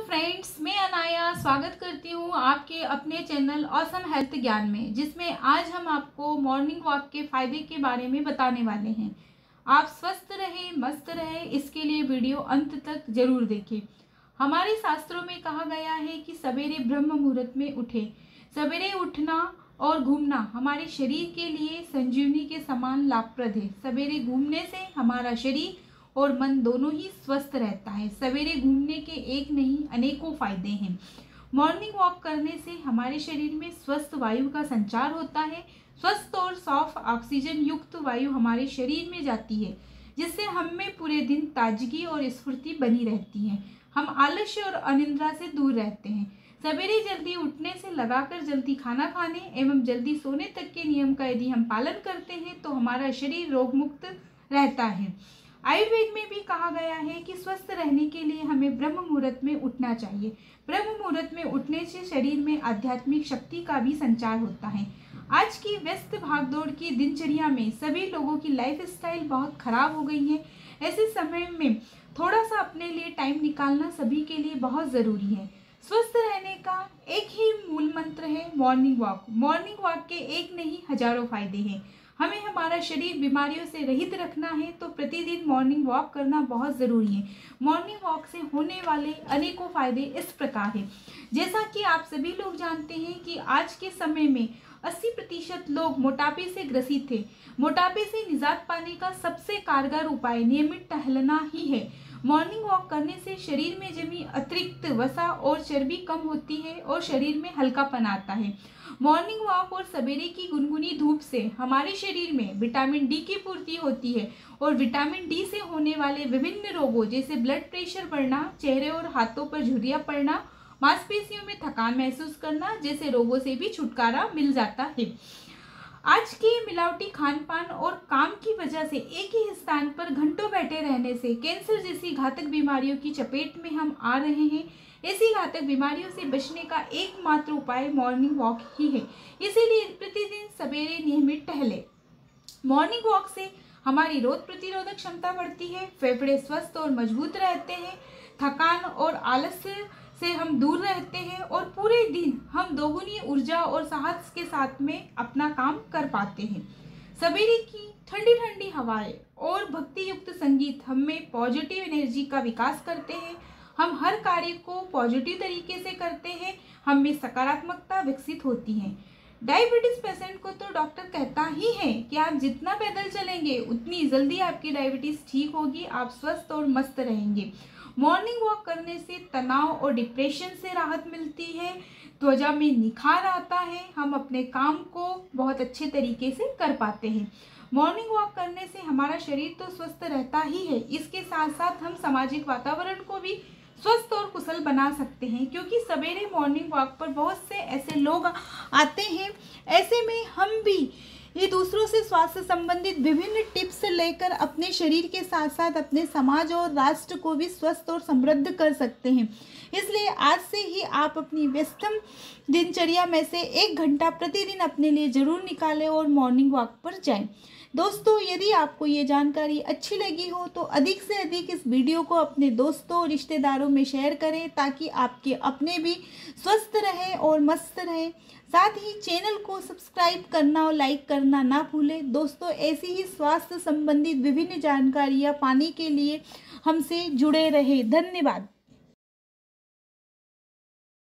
Friends मैं अनाया स्वागत करती हूँ आपके अपने चैनल ऑसम हेल्थ ज्ञान में, जिसमें आज हम आपको मॉर्निंग वॉक के फ़ायदे के बारे में बताने वाले हैं। आप स्वस्थ रहे, मस्त रहे, इसके लिए वीडियो अंत तक ज़रूर देखें। हमारे शास्त्रों में कहा गया है कि सवेरे ब्रह्म मुहूर्त में उठे। सवेरे उठना और घूमना हमारे शरीर के लिए संजीवनी के समान लाभप्रद है। सवेरे घूमने से हमारा शरीर और मन दोनों ही स्वस्थ रहता है। सवेरे घूमने के एक नहीं, अनेकों फ़ायदे हैं। मॉर्निंग वॉक करने से हमारे शरीर में स्वस्थ वायु का संचार होता है। स्वस्थ और साफ़ ऑक्सीजन युक्त वायु हमारे शरीर में जाती है, जिससे हम में पूरे दिन ताजगी और स्फूर्ति बनी रहती है। हम आलस्य और अनिंद्रा से दूर रहते हैं। सवेरे जल्दी उठने से लगाकर जल्दी खाना खाने एवं जल्दी सोने तक के नियम का यदि हम पालन करते हैं तो हमारा शरीर रोग मुक्त रहता है। आयुर्वेद में भी कहा गया है कि स्वस्थ रहने के लिए हमें ब्रह्म मुहूर्त में उठना चाहिए। ब्रह्म मुहूर्त में उठने से शरीर में आध्यात्मिक शक्ति का भी संचार होता है। आज की व्यस्त भागदौड़ की दिनचर्या में सभी लोगों की लाइफ स्टाइल बहुत खराब हो गई है। ऐसे समय में थोड़ा सा अपने लिए टाइम निकालना सभी के लिए बहुत ज़रूरी है। स्वस्थ रहने का एक ही मूल मंत्र है मॉर्निंग वॉक मॉर्निंग वॉक के एक नहीं, हज़ारों फ़ायदे हैं। हमें हमारा शरीर बीमारियों से रहित रखना है तो प्रतिदिन मॉर्निंग वॉक करना बहुत ज़रूरी है। मॉर्निंग वॉक से होने वाले अनेकों फ़ायदे इस प्रकार हैं। जैसा कि आप सभी लोग जानते हैं कि आज के समय में 80 प्रतिशत लोग मोटापे से ग्रसित थे। मोटापे से निजात पाने का सबसे कारगर उपाय नियमित टहलना ही है। मॉर्निंग वॉक करने से शरीर में जमी अतिरिक्त वसा और चर्बी कम होती है और शरीर में हल्कापन आता है। मॉर्निंग वॉक और सवेरे की गुनगुनी धूप से हमारे शरीर में विटामिन डी की पूर्ति होती है और विटामिन डी से होने वाले विभिन्न रोगों जैसे ब्लड प्रेशर बढ़ना, चेहरे और हाथों पर झुरिया पड़ना, मांसपेशियों में थकान महसूस करना जैसे रोगों से भी छुटकारा मिल जाता है। आज के मिलावटी खान पान और काम की वजह से एक ही स्थान पर घंटों बैठे रहने से कैंसर जैसी घातक बीमारियों की चपेट में हम आ रहे हैं। ऐसी घातक बीमारियों से बचने का एकमात्र उपाय मॉर्निंग वॉक ही है। इसीलिए प्रतिदिन सवेरे नियमित टहले। मॉर्निंग वॉक से हमारी रोग प्रतिरोधक क्षमता बढ़ती है, फेफड़े स्वस्थ और मज़बूत रहते हैं, थकान और आलस्य से हम दूर रहते हैं और पूरे दिन हम दोगुनी ऊर्जा और साहस के साथ में अपना काम कर पाते हैं। सवेरे की ठंडी ठंडी हवाएँ और भक्ति युक्त संगीत हमें पॉजिटिव एनर्जी का विकास करते हैं। हम हर कार्य को पॉजिटिव तरीके से करते हैं। हम में सकारात्मकता विकसित होती है। डायबिटीज़ पेशेंट को तो डॉक्टर कहता ही है कि आप जितना पैदल चलेंगे, उतनी जल्दी आपकी डायबिटीज़ ठीक होगी, आप स्वस्थ और मस्त रहेंगे। मॉर्निंग वॉक करने से तनाव और डिप्रेशन से राहत मिलती है। त्वचा में निखार आता है। हम अपने काम को बहुत अच्छे तरीके से कर पाते हैं। मॉर्निंग वॉक करने से हमारा शरीर तो स्वस्थ रहता ही है। इसके साथ साथ हम सामाजिक वातावरण को भी स्वस्थ और कुशल बना सकते हैं, क्योंकि सवेरे मॉर्निंग वॉक पर बहुत से ऐसे लोग आते हैं। ऐसे में हम भी ये दूसरों से स्वास्थ्य संबंधित विभिन्न टिप्स लेकर अपने शरीर के साथ साथ अपने समाज और राष्ट्र को भी स्वस्थ और समृद्ध कर सकते हैं। इसलिए आज से ही आप अपनी व्यस्तम दिनचर्या में से एक घंटा प्रतिदिन अपने लिए ज़रूर निकालें और मॉर्निंग वॉक पर जाएँ। दोस्तों, यदि आपको ये जानकारी अच्छी लगी हो तो अधिक से अधिक इस वीडियो को अपने दोस्तों रिश्तेदारों में शेयर करें, ताकि आपके अपने भी स्वस्थ रहें और मस्त रहें। साथ ही चैनल को सब्सक्राइब करना और लाइक करना ना भूलें। दोस्तों, ऐसी ही स्वास्थ्य संबंधित विभिन्न जानकारियाँ पाने के लिए हमसे जुड़े रहे। धन्यवाद।